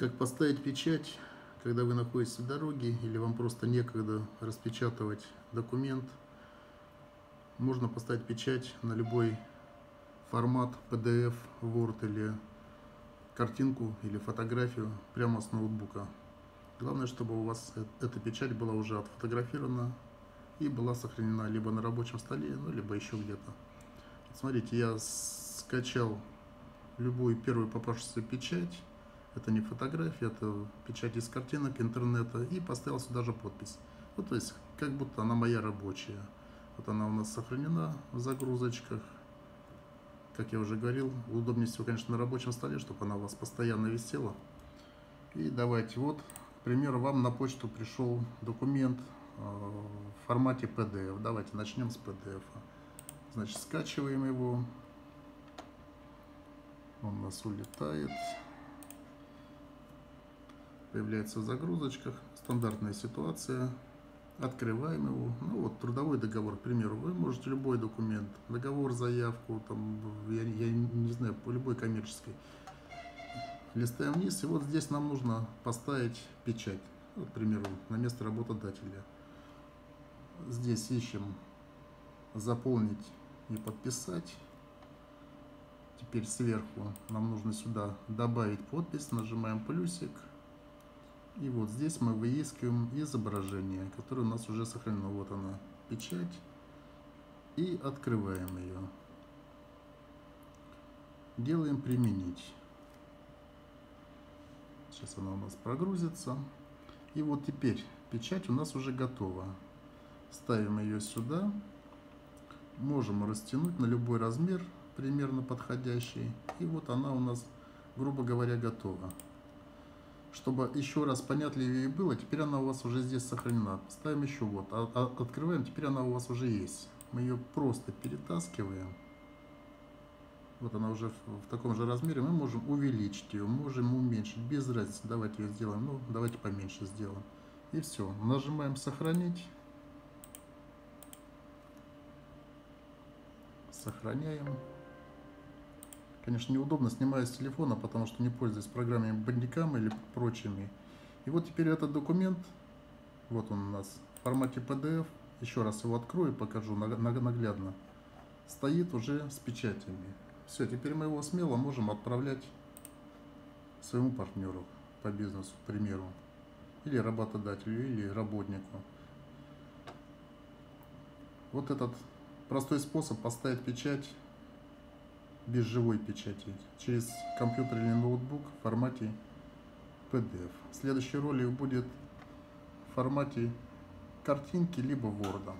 Как поставить печать, когда вы находитесь в дороге или вам просто некогда распечатывать документ. Можно поставить печать на любой формат PDF, Word или картинку или фотографию прямо с ноутбука. Главное, чтобы у вас э, эта печать была уже отфотографирована и была сохранена либо на рабочем столе, ну, либо еще где-то. Смотрите, я скачал любую первую попавшуюся печать это не фотография, это печать из картинок интернета. И поставил сюда же подпись. Вот, то есть, как будто она моя рабочая. Вот она у нас сохранена в загрузочках. Как я уже говорил, удобнее всего, конечно, на рабочем столе, чтобы она у вас постоянно висела. И давайте, вот, к примеру, вам на почту пришел документ э, в формате PDF. Давайте начнем с PDF. Значит, скачиваем его. Он у нас улетает появляется в загрузочках. Стандартная ситуация. Открываем его. Ну вот, трудовой договор, к примеру. Вы можете любой документ, договор, заявку, там, я, я не знаю, по любой коммерческой. Листаем вниз, и вот здесь нам нужно поставить печать. Вот, к примеру, на место работодателя. Здесь ищем заполнить и подписать. Теперь сверху нам нужно сюда добавить подпись, нажимаем плюсик. И вот здесь мы выискиваем изображение, которое у нас уже сохранено. Вот она, печать. И открываем ее. Делаем применить. Сейчас она у нас прогрузится. И вот теперь печать у нас уже готова. Ставим ее сюда. Можем растянуть на любой размер, примерно подходящий. И вот она у нас, грубо говоря, готова чтобы еще раз понятливее было, теперь она у вас уже здесь сохранена. Ставим еще вот, а, а, открываем, теперь она у вас уже есть. Мы ее просто перетаскиваем. Вот она уже в, в таком же размере. Мы можем увеличить ее, можем уменьшить, без разницы. Давайте ее сделаем, ну давайте поменьше сделаем. И все, нажимаем сохранить. Сохраняем. Конечно, неудобно, снимаю с телефона, потому что не пользуюсь программами Bandicam или прочими. И вот теперь этот документ, вот он у нас в формате PDF, еще раз его открою и покажу наглядно, стоит уже с печатями. Все, теперь мы его смело можем отправлять своему партнеру по бизнесу, к примеру, или работодателю, или работнику. Вот этот простой способ поставить печать без живой печати через компьютер или ноутбук в формате PDF. Следующий ролик будет в формате картинки либо Word.